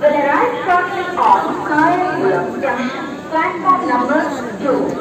will arrive shortly on Kayapuram Junction, platform number 2.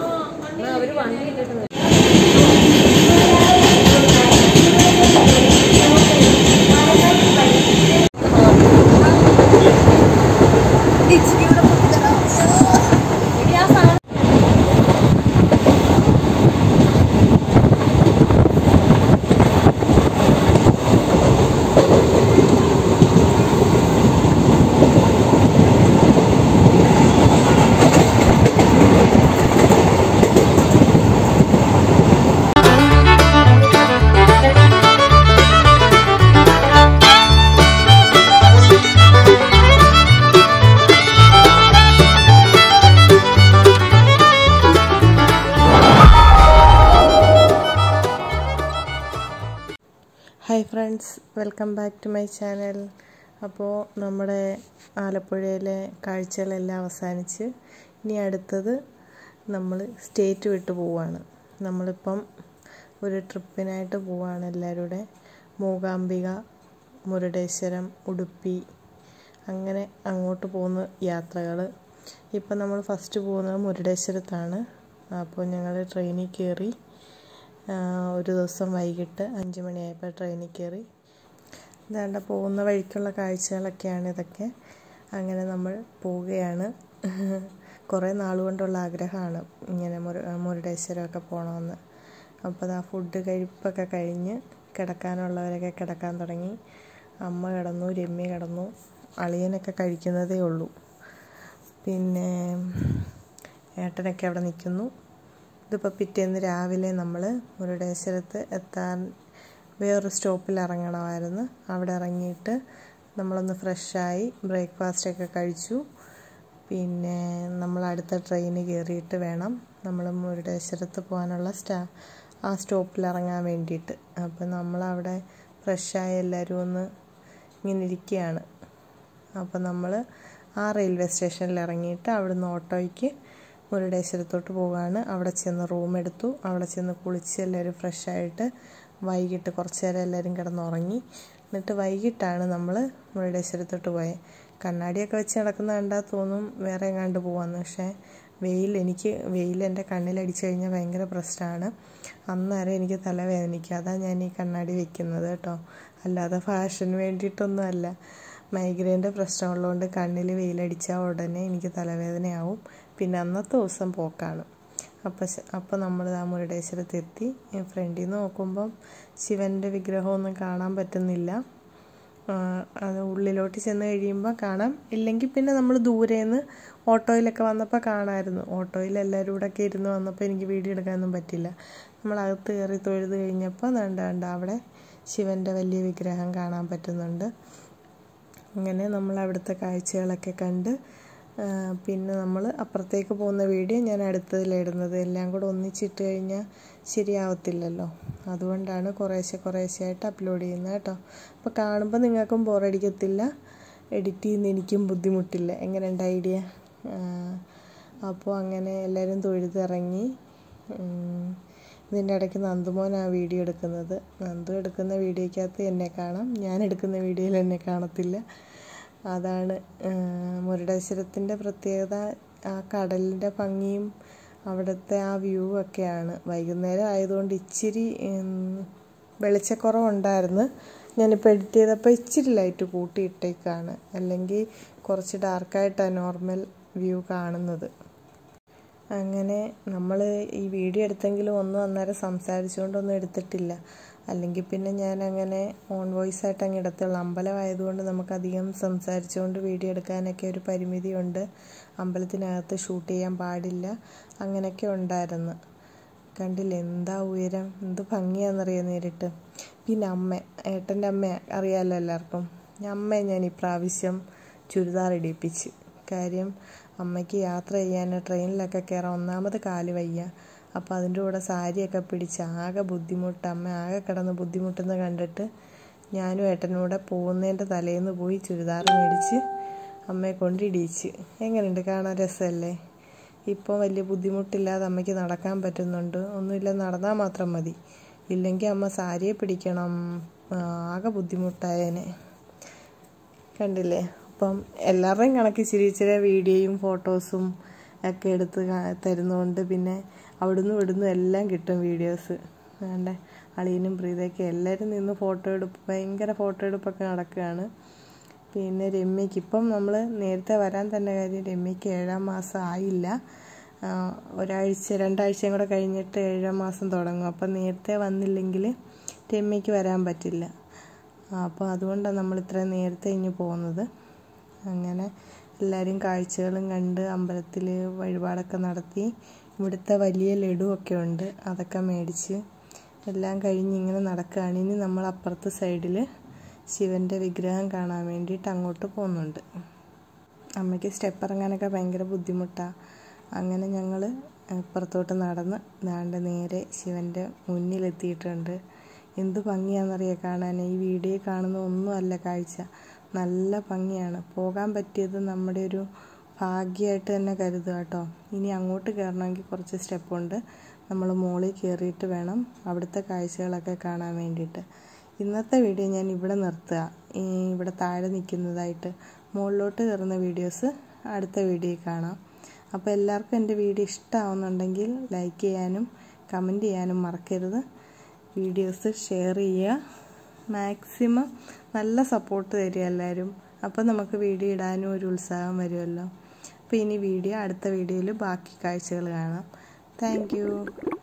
Friends welcome back to my channel. അപ്പോൾ നമ്മുടെ ആലപ്പുഴയിലെ കാഴ്ചകളെല്ലാം അവസാനിച്ച് ഇനി അടുത്തത് നമ്മൾ സ്റ്റേറ്റ് വിട്ട് പോവാണ്. നമ്മളിപ്പം ഒരു ട്രിപ്പിനായിട്ട് പോവാണ് എല്ലാവരുടെ മൂകാംബിക മുരുടേശ്വരം ഉടുപ്പി അങ്ങനെ അങ്ങോട്ട് പോകുന്ന യാത്രകൾ ഇപ്പം നമ്മൾ ഫസ്റ്റ് പോകുന്നത് മുരുടേശ്വരത്താണ്. അപ്പോൾ ഞങ്ങൾ ട്രെയിനിൽ കയറി ഒരു ദിവസം വൈകിട്ട് അഞ്ച് മണിയായപ്പോൾ ട്രെയിനിൽ കയറി. ഇതാണ്ട് പോകുന്ന വഴിക്കുള്ള കാഴ്ചകളൊക്കെയാണ് ഇതൊക്കെ. അങ്ങനെ നമ്മൾ പോവുകയാണ്. കുറേ നാൾ കൊണ്ടുള്ള ആഗ്രഹമാണ് ഇങ്ങനെ മുരു മുരുടേശ്വരമൊക്കെ പോകണമെന്ന്. അപ്പോൾ ആ ഫുഡ് കഴിപ്പൊക്കെ കഴിഞ്ഞ് കിടക്കാനുള്ളവരൊക്കെ കിടക്കാൻ തുടങ്ങി. അമ്മ കിടന്നു രമ്യ കിടന്നു. അളിയനൊക്കെ കഴിക്കുന്നതേ ഉള്ളൂ. പിന്നെ ഏട്ടനൊക്കെ അവിടെ നിൽക്കുന്നു. ഇതിപ്പോൾ പിറ്റേന്ന് രാവിലെ നമ്മൾ മുരുടേശ്വരത്ത് എത്താൻ വേറൊരു സ്റ്റോപ്പിൽ ഇറങ്ങണമായിരുന്നു അവിടെ ഇറങ്ങിയിട്ട് നമ്മളൊന്ന് ഫ്രഷായി ബ്രേക്ക്ഫാസ്റ്റൊക്കെ കഴിച്ചു. പിന്നെ നമ്മൾ അടുത്ത ട്രെയിന് കയറിയിട്ട് വേണം. നമ്മൾ മുരുടേശ്വരത്ത് പോകാനുള്ള സ്റ്റാ ആ സ്റ്റോപ്പിൽ ഇറങ്ങാൻ വേണ്ടിയിട്ട്. അപ്പോൾ നമ്മളവിടെ ഫ്രഷായി എല്ലാവരും ഒന്ന് ഇങ്ങനെ ഇരിക്കുകയാണ് അപ്പോൾ നമ്മൾ ആ റെയിൽവേ സ്റ്റേഷനിൽ ഇറങ്ങിയിട്ട് അവിടുന്ന് ഓട്ടോയ്ക്ക് മുരുടേശ്വരത്തോട്ട് പോവുകയാണ് അവിടെ ചെന്ന് റൂം എടുത്തു. അവിടെ ചെന്ന് കുളിച്ച് എല്ലാവരും ഫ്രഷായിട്ട് വൈകിട്ട് കുറച്ച് നേരം എല്ലാവരും കിടന്നുറങ്ങി. എന്നിട്ട് വൈകിട്ടാണ് നമ്മൾ മുരുടേശ്വരത്തോട്ട് പോയത് കണ്ണാടിയൊക്കെ വെച്ച് നടക്കുന്ന കണ്ടാൽ തോന്നും വേറെ എങ്ങാണ്ട് പോവാന്ന്. പക്ഷേ വെയിൽ എനിക്ക് വെയിൽ എന്റെ കണ്ണിലടിച്ചു കഴിഞ്ഞാൽ ഭയങ്കര പ്രശ്നമാണ്. അന്നേരം എനിക്ക് തലവേദനിക്കും. അതാണ് ഞാൻ ഈ കണ്ണാടി വെക്കുന്നത് കേട്ടോ. അല്ലാതെ ഫാഷന് വേണ്ടിയിട്ടൊന്നും അല്ല. മൈഗ്രെയിന്റെ പ്രശ്നമുള്ളതുകൊണ്ട് കണ്ണിൽ വെയിലടിച്ചാൽ ഉടനെ എനിക്ക് തലവേദനയാവും. പിന്നെ അന്നത്തെ ദിവസം പോക്കാണ്. അപ്പം അപ്പം നമ്മൾ ആ മുരുടേശ്വരത്ത് എത്തി ഫ്രണ്ടിൽ നിന്ന് നോക്കുമ്പം ശിവന്റെ വിഗ്രഹമൊന്നും കാണാൻ പറ്റുന്നില്ല. അത് ഉള്ളിലോട്ട് ചെന്ന് കഴിയുമ്പോൾ കാണാം. ഇല്ലെങ്കിൽ പിന്നെ നമ്മൾ ദൂരേന്ന് ഓട്ടോയിലൊക്കെ വന്നപ്പോൾ കാണാമായിരുന്നു ഓട്ടോയിൽ എല്ലാവരും കൂടെ ഒക്കെ ഇരുന്ന് വന്നപ്പോൾ എനിക്ക് വീഡിയോ എടുക്കാനൊന്നും പറ്റില്ല. നമ്മൾ അകത്ത് കയറി തൊഴുത് കഴിഞ്ഞപ്പോൾ കണ്ട കണ്ട അവിടെ ശിവന്റെ വലിയ വിഗ്രഹം കാണാൻ പറ്റുന്നുണ്ട്. അങ്ങനെ നമ്മൾ അവിടുത്തെ കാഴ്ചകളൊക്കെ കണ്ട് പിന്നെ നമ്മൾ അപ്പുറത്തേക്ക് പോകുന്ന വീഡിയോ ഞാൻ അടുത്തതിലിടുന്നത് എല്ലാം കൂടെ ഒന്നിച്ചിട്ട് കഴിഞ്ഞാൽ ശരിയാവത്തില്ലല്ലോ. അതുകൊണ്ടാണ് കുറേശ്ശെ കുറേശ്ശെ ആയിട്ട് അപ്ലോഡ് ചെയ്യുന്നത് കേട്ടോ. അപ്പോൾ കാണുമ്പോൾ നിങ്ങൾക്കും ബോറടിക്കത്തില്ല എഡിറ്റ് ചെയ്യുന്ന എനിക്കും ബുദ്ധിമുട്ടില്ല. എങ്ങനെയുണ്ട് ഐഡിയ അപ്പോൾ അങ്ങനെ എല്ലാവരും തൊഴുതിറങ്ങി. ഇതിന്റെ ഇടയ്ക്ക് നന്ദുമോൻ ആ വീഡിയോ എടുക്കുന്നത്. നന്ദു എടുക്കുന്ന വീഡിയോയ്ക്കകത്ത് എന്നെ കാണാം. ഞാൻ എടുക്കുന്ന വീഡിയോയിൽ എന്നെ കാണത്തില്ല. അതാണ് മുരുഡേശ്വരത്തിന്റെ പ്രത്യേകത. ആ കടലിന്റെ ഭംഗിയും അവിടുത്തെ ആ വ്യൂ ഒക്കെയാണ്. വൈകുന്നേരം ആയതുകൊണ്ട് ഇച്ചിരി വെളിച്ചക്കുറവുണ്ടായിരുന്നു. ഞാനിപ്പോൾ എഡിറ്റ് ചെയ്തപ്പോൾ ഇച്ചിരി ലൈറ്റ് കൂട്ടിയിട്ടേക്കാണ് അല്ലെങ്കിൽ കുറച്ച് ഡാർക്കായിട്ടാണ് നോർമൽ വ്യൂ കാണുന്നത്. അങ്ങനെ നമ്മൾ ഈ വീഡിയോ എടുത്തെങ്കിലും ഒന്നും അന്നേരം സംസാരിച്ചുകൊണ്ടൊന്നും എടുത്തിട്ടില്ല. അല്ലെങ്കിൽ പിന്നെ ഞാൻ അങ്ങനെ ഓൺ വോയിസ് ആയിട്ട് അങ്ങ് ഇടത്തുള്ളൂ. അമ്പലമായതുകൊണ്ട് നമുക്കധികം സംസാരിച്ചുകൊണ്ട് വീഡിയോ എടുക്കാനൊക്കെ ഒരു പരിമിതിയുണ്ട്. അമ്പലത്തിനകത്ത് ഷൂട്ട് ചെയ്യാൻ പാടില്ല. അങ്ങനെയൊക്കെ ഉണ്ടായിരുന്നു. കണ്ടില്ല? എന്താ ഉയരം? എന്ത് ഭംഗിയാണെന്നറിയാം നേരിട്ട്? പിന്നെ അമ്മ ഏട്ടന്റെ അമ്മ അറിയാമല്ലോ എല്ലാവർക്കും? അമ്മയെ ഞാൻ ഇപ്രാവശ്യം ചുരിദാർ ഇടിപ്പിച്ച്. കാര്യം അമ്മയ്ക്ക് യാത്ര ചെയ്യാൻ ട്രെയിനിലൊക്കെ കയറാൻ ഒന്നാമത് കാൽ വയ്യ. അപ്പോൾ അതിന്റെ കൂടെ സാരിയൊക്കെ പിടിച്ച് ആകെ ബുദ്ധിമുട്ട് അമ്മ ആകെ കിടന്ന് ബുദ്ധിമുട്ടുന്നത് കണ്ടിട്ട് ഞാനും ഏട്ടനൂടെ പോകുന്നതിന്റെ തലേന്ന് പോയി ചുരിദാർ മേടിച്ച് അമ്മയെ കൊണ്ട് ഇടിയിച്ച്. എങ്ങനെയുണ്ട്? കാണാൻ രസമല്ലേ? ഇപ്പോൾ വലിയ ബുദ്ധിമുട്ടില്ലാതെ അമ്മയ്ക്ക് നടക്കാൻ പറ്റുന്നുണ്ട്. ഒന്നുമില്ല നടന്നാൽ മാത്രം മതി. ഇല്ലെങ്കിൽ അമ്മ സാരിയെ പിടിക്കണം. ആകെ ബുദ്ധിമുട്ടായേനെ. കണ്ടില്ലേ? അപ്പം എല്ലാവരുടെയും കണക്ക് ഇച്ചിരി വീഡിയോയും ഫോട്ടോസും ഒക്കെ എടുത്ത് തരുന്നുണ്ട് പിന്നെ അവിടുന്ന് ഇവിടുന്ന് എല്ലാം കിട്ടും വീഡിയോസ്. വേണ്ട? അളിയനും പ്രീതയൊക്കെ എല്ലാവരും നിന്ന് ഫോട്ടോ എടുപ്പ് ഭയങ്കര ഫോട്ടോ എടുപ്പൊക്കെ നടക്കുകയാണ് പിന്നെ രമ്യക്ക് ഇപ്പം നമ്മൾ നേരത്തെ വരാൻ തന്നെ കാര്യം രമ്യക്ക് ഏഴാം മാസം ആയില്ല. ഒരാഴ്ച രണ്ടാഴ്ചയും കൂടെ കഴിഞ്ഞിട്ട് ഏഴാം മാസം തുടങ്ങും. അപ്പം നേരത്തെ വന്നില്ലെങ്കിൽ രമ്യക്ക് വരാൻ പറ്റില്ല. അപ്പോൾ അതുകൊണ്ടാണ് നമ്മൾ ഇത്ര നേരത്തെ ഇനി പോകുന്നത്. അങ്ങനെ എല്ലാവരും കാഴ്ചകളും കണ്ട് അമ്പലത്തിൽ വഴിപാടൊക്കെ നടത്തി. ഇവിടുത്തെ വലിയ ലഡുവൊക്കെ ഉണ്ട് അതൊക്കെ മേടിച്ച് എല്ലാം കഴിഞ്ഞ് ഇങ്ങനെ നടക്കുകയാണ് ഇനി നമ്മൾ അപ്പുറത്തെ സൈഡിൽ ശിവന്റെ വിഗ്രഹം കാണാൻ വേണ്ടിയിട്ട് അങ്ങോട്ട് പോകുന്നുണ്ട്. അമ്മയ്ക്ക് സ്റ്റെപ്പ് ഇറങ്ങാനൊക്കെ ഭയങ്കര ബുദ്ധിമുട്ടാണ് അങ്ങനെ ഞങ്ങൾ ഇപ്പുറത്തോട്ട് നടന്ന് ദാണ്ട് നേരെ ശിവന്റെ മുന്നിലെത്തിയിട്ടുണ്ട്. എന്ത് ഭംഗിയാണെന്നറിയാം കാണാൻ ഈ വീഡിയോ കാണുന്ന ഒന്നുമല്ല കാഴ്ച. നല്ല ഭംഗിയാണ്. പോകാൻ പറ്റിയത് നമ്മുടെ ഒരു ഭാഗ്യമായിട്ട് തന്നെ കരുതുക കേട്ടോ. ഇനി അങ്ങോട്ട് കയറണമെങ്കിൽ കുറച്ച് സ്റ്റെപ്പുണ്ട്. നമ്മൾ മുകളിൽ കയറിയിട്ട് വേണം അവിടുത്തെ കാഴ്ചകളൊക്കെ കാണാൻ വേണ്ടിയിട്ട്. ഇന്നത്തെ വീഡിയോ ഞാൻ ഇവിടെ നിർത്തുക. ഇവിടെ താഴെ നിൽക്കുന്നതായിട്ട് മുകളിലോട്ട് കയറുന്ന വീഡിയോസ് അടുത്ത വീഡിയോയിൽ കാണാം. അപ്പോൾ എല്ലാവർക്കും എന്റെ വീഡിയോ ഇഷ്ടമാവുന്നുണ്ടെങ്കിൽ ലൈക്ക് ചെയ്യാനും കമന്റ് ചെയ്യാനും മറക്കരുത്. വീഡിയോസ് ഷെയർ ചെയ്യുക. മാക്സിമം നല്ല സപ്പോർട്ട് തരിക എല്ലാവരും. അപ്പോൾ നമുക്ക് വീഡിയോ ഇടാനും ഒരു ഉത്സാഹം വരുമല്ലോ. അപ്പോൾ ഇനി വീഡിയോ അടുത്ത വീഡിയോയിൽ ബാക്കി കാഴ്ചകൾ കാണാം. താങ്ക്